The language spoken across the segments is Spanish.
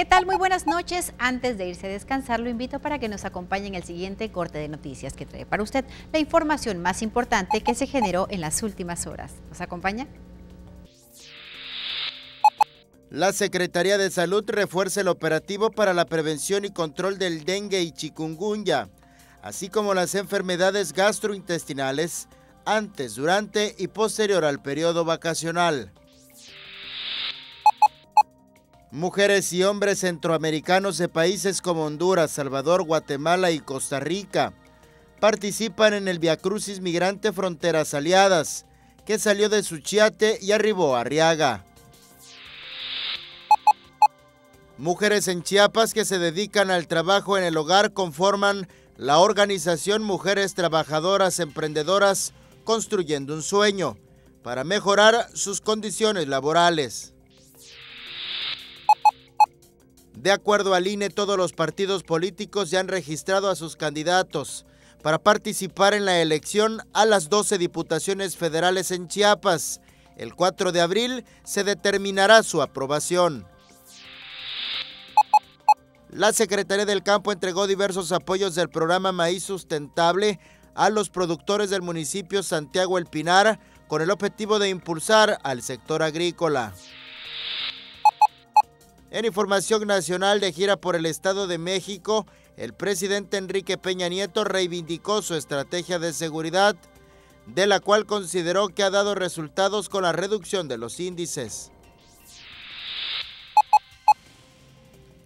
¿Qué tal? Muy buenas noches. Antes de irse a descansar, lo invito para que nos acompañe en el siguiente corte de noticias que trae para usted la información más importante que se generó en las últimas horas. ¿Nos acompaña? La Secretaría de Salud refuerza el operativo para la prevención y control del dengue y chikungunya, así como las enfermedades gastrointestinales antes, durante y posterior al periodo vacacional. Mujeres y hombres centroamericanos de países como Honduras, Salvador, Guatemala y Costa Rica participan en el Via Crucis Migrante Fronteras Aliadas, que salió de Suchiate y arribó a Arriaga. Mujeres en Chiapas que se dedican al trabajo en el hogar conforman la organización Mujeres Trabajadoras Emprendedoras Construyendo un Sueño para mejorar sus condiciones laborales. De acuerdo al INE, todos los partidos políticos ya han registrado a sus candidatos para participar en la elección a las 12 diputaciones federales en Chiapas. El 4 de abril se determinará su aprobación. La Secretaría del Campo entregó diversos apoyos del programa Maíz Sustentable a los productores del municipio Santiago El Pinar con el objetivo de impulsar al sector agrícola. En información nacional de gira por el Estado de México, el presidente Enrique Peña Nieto reivindicó su estrategia de seguridad, de la cual consideró que ha dado resultados con la reducción de los índices.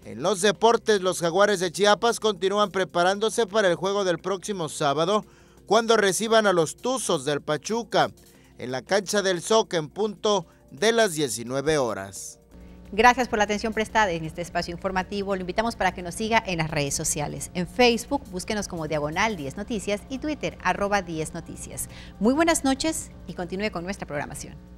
En los deportes, los jaguares de Chiapas continúan preparándose para el juego del próximo sábado, cuando reciban a los Tuzos del Pachuca, en la cancha del SOC en punto de las 19 horas. Gracias por la atención prestada en este espacio informativo. Lo invitamos para que nos siga en las redes sociales. En Facebook, búsquenos como Diagonal 10 Noticias y Twitter, arroba 10 Noticias. Muy buenas noches y continúe con nuestra programación.